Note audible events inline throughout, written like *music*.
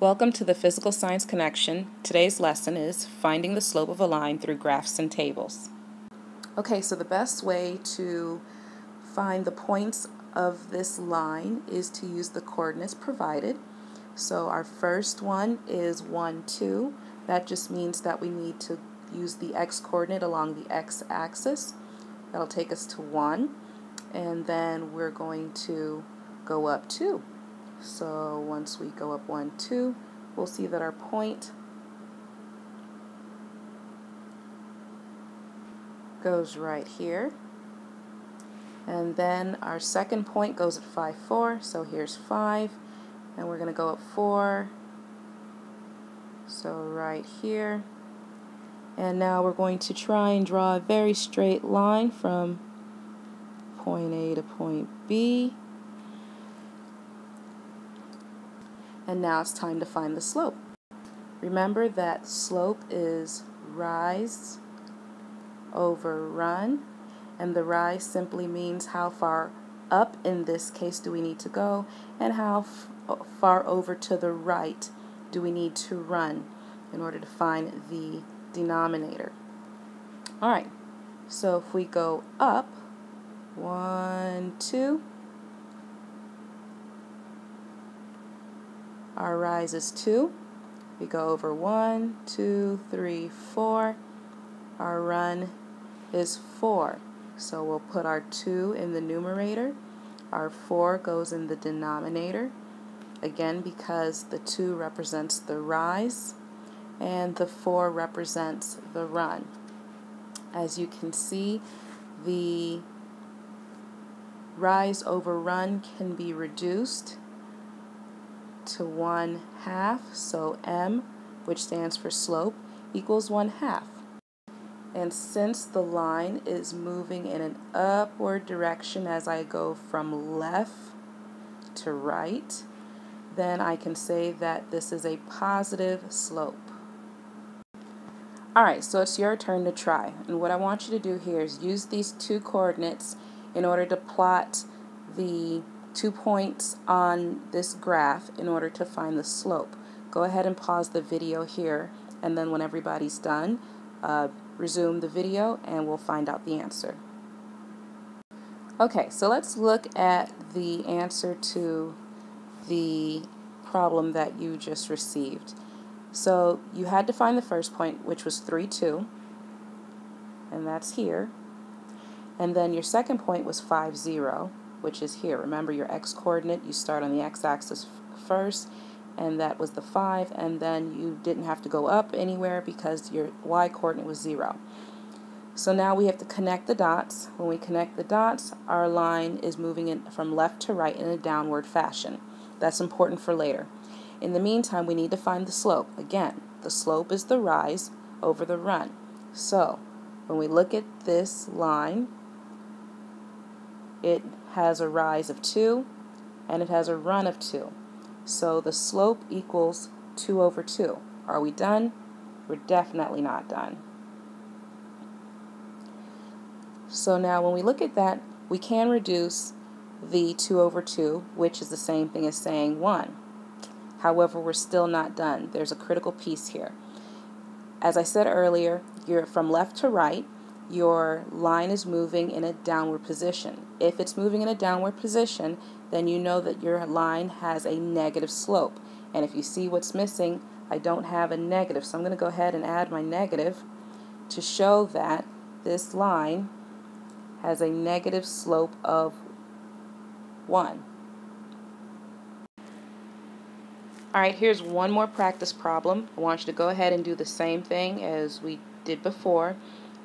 Welcome to the Physical Science Connection. Today's lesson is finding the slope of a line through graphs and tables. Okay, so the best way to find the points of this line is to use the coordinates provided. So our first one is 1, 2. That just means that we need to use the x-coordinate along the x-axis. That'll take us to 1. And then we're going to go up 2. So once we go up 1, 2, we'll see that our point goes right here. And then our second point goes at 5, 4. So here's 5. And we're going to go up 4. So right here. And now we're going to try and draw a very straight line from point A to point B. And now it's time to find the slope. Remember that slope is rise over run, and the rise simply means how far up in this case do we need to go, and how far over to the right do we need to run in order to find the denominator. All right, so if we go up, one, two, Our rise is 2. We go over one, two, three, four. Our run is 4. So we'll put our 2 in the numerator. Our 4 goes in the denominator. Again, because the 2 represents the rise and the 4 represents the run. As you can see, the rise over run can be reduced to 1 half, so m, which stands for slope, equals 1 half. And since the line is moving in an upward direction as I go from left to right, then I can say that this is a positive slope. Alright, so it's your turn to try. And what I want you to do here is use these two coordinates in order to plot the two points on this graph in order to find the slope. Go ahead and pause the video here and then when everybody's done, uh, resume the video and we'll find out the answer. Okay, so let's look at the answer to the problem that you just received. So you had to find the first point, which was 3, 2, and that's here. And then your second point was 5, 0, which is here. Remember your x-coordinate, you start on the x-axis first, and that was the 5, and then you didn't have to go up anywhere because your y-coordinate was 0. So now we have to connect the dots. When we connect the dots, our line is moving in from left to right in a downward fashion. That's important for later. In the meantime, we need to find the slope. Again, the slope is the rise over the run. So, when we look at this line, it has a rise of 2 and it has a run of 2. So the slope equals 2 over 2. Are we done? We're definitely not done. So now when we look at that, we can reduce the 2 over 2, which is the same thing as saying 1. However, we're still not done. There's a critical piece here. As I said earlier, you're from left to right, your line is moving in a downward position. If it's moving in a downward position, then you know that your line has a negative slope. And if you see what's missing, I don't have a negative. So I'm going to go ahead and add my negative to show that this line has a negative slope of 1. Alright, here's one more practice problem. I want you to go ahead and do the same thing as we did before.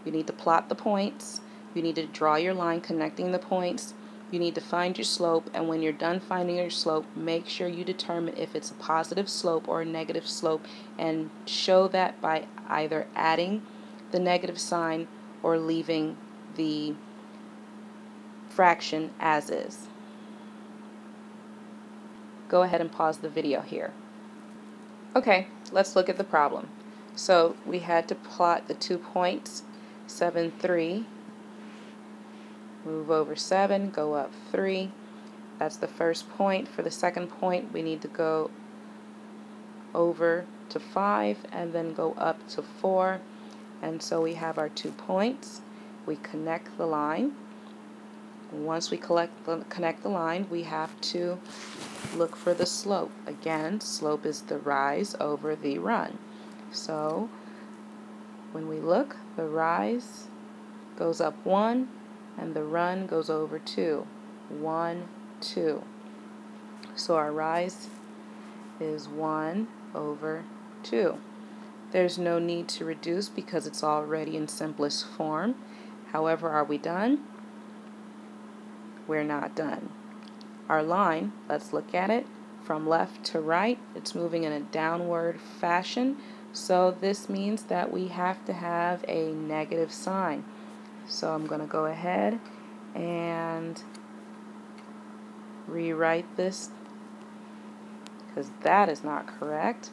You need to plot the points. You need to draw your line connecting the points. You need to find your slope, and when you're done finding your slope, make sure you determine if it's a positive slope or a negative slope, and show that by either adding the negative sign or leaving the fraction as is. Go ahead and pause the video here. Okay, let's look at the problem. So we had to plot the two points 7, 3. Move over 7, go up 3. That's the first point. For the second point, we need to go over to 5 and then go up to 4 and so we have our two points we connect the line once we collect the, connect the line we have to look for the slope again slope is the rise over the run so when we look the rise goes up 1 and the run goes over 2 1 2 so our rise is 1 over 2. There's no need to reduce because it's already in simplest form. However, are we done? We're not done. Our line, let's look at it, from left to right, it's moving in a downward fashion. So this means that we have to have a negative sign. So I'm going to go ahead and rewrite this because that is not correct.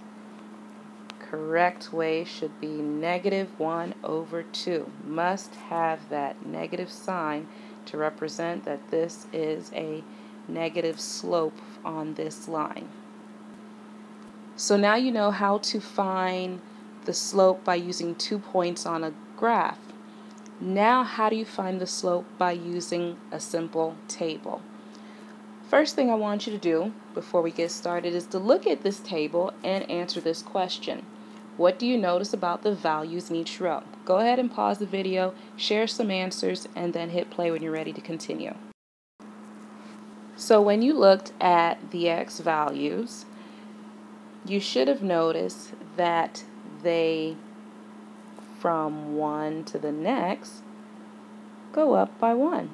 Correct way should be negative 1 over 2. Must have that negative sign to represent that this is a negative slope on this line. So now you know how to find the slope by using two points on a graph. Now how do you find the slope by using a simple table? First thing I want you to do before we get started is to look at this table and answer this question. What do you notice about the values in each row? Go ahead and pause the video, share some answers, and then hit play when you're ready to continue. So when you looked at the x values, you should have noticed that they, from one to the next, go up by one.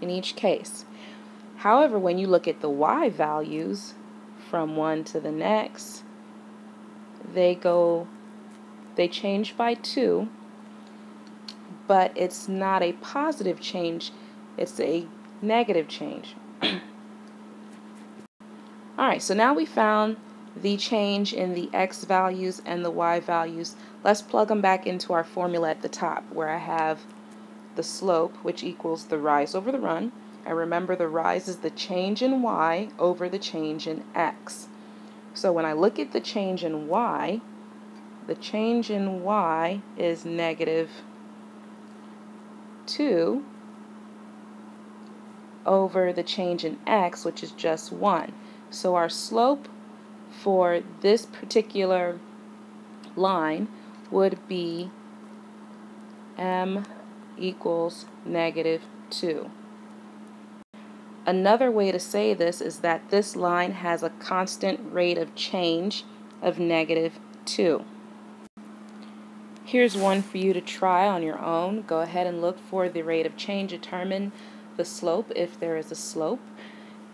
in each case. However, when you look at the y values from one to the next, they go, they change by 2, but it's not a positive change, it's a negative change. *clears throat* Alright, so now we found the change in the x values and the y values. Let's plug them back into our formula at the top where I have the slope, which equals the rise over the run. And remember, the rise is the change in y over the change in x. So when I look at the change in y, the change in y is negative 2 over the change in x, which is just 1. So our slope for this particular line would be m equals negative 2. Another way to say this is that this line has a constant rate of change of negative 2. Here's one for you to try on your own. Go ahead and look for the rate of change. Determine the slope if there is a slope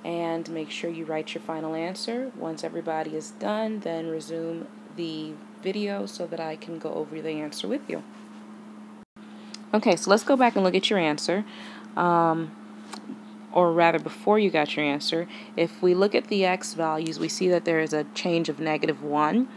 and make sure you write your final answer. Once everybody is done, then resume the video so that I can go over the answer with you. Okay, so let's go back and look at your answer. Um, or rather, before you got your answer, if we look at the x values, we see that there is a change of negative 1.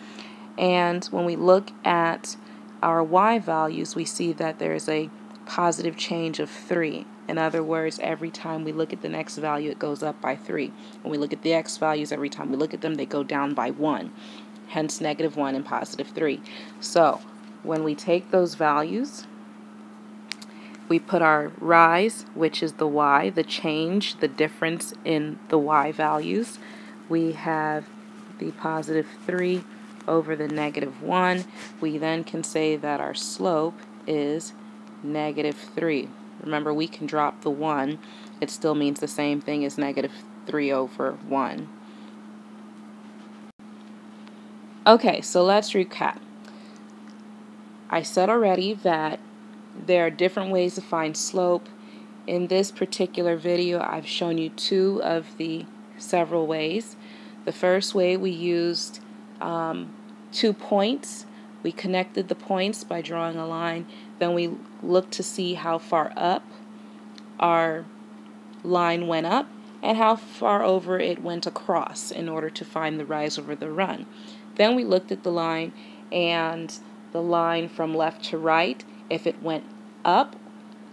And when we look at our y values, we see that there is a positive change of 3. In other words, every time we look at the next value, it goes up by 3. When we look at the x values, every time we look at them, they go down by 1. Hence, negative 1 and positive 3. So, when we take those values, we put our rise, which is the y, the change, the difference in the y values. We have the positive 3 over the negative 1. We then can say that our slope is negative 3. Remember, we can drop the 1. It still means the same thing as negative 3 over 1. Okay, so let's recap. I said already that there are different ways to find slope. In this particular video, I've shown you two of the several ways. The first way we used um, two points. We connected the points by drawing a line. Then we looked to see how far up our line went up and how far over it went across in order to find the rise over the run. Then we looked at the line and the line from left to right if it went up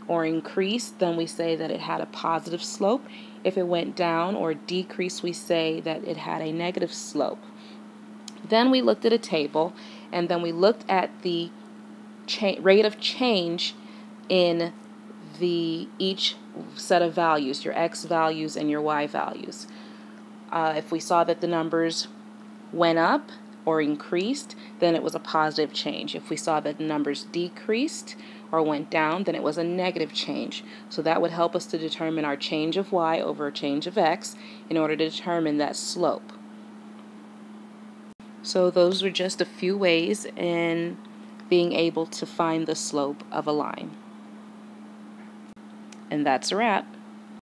or increased, then we say that it had a positive slope. If it went down or decreased, we say that it had a negative slope. Then we looked at a table, and then we looked at the rate of change in the each set of values, your x values and your y values. Uh, if we saw that the numbers went up or increased, then it was a positive change. If we saw that the numbers decreased or went down, then it was a negative change. So that would help us to determine our change of y over a change of x in order to determine that slope. So those were just a few ways in being able to find the slope of a line. And that's a wrap.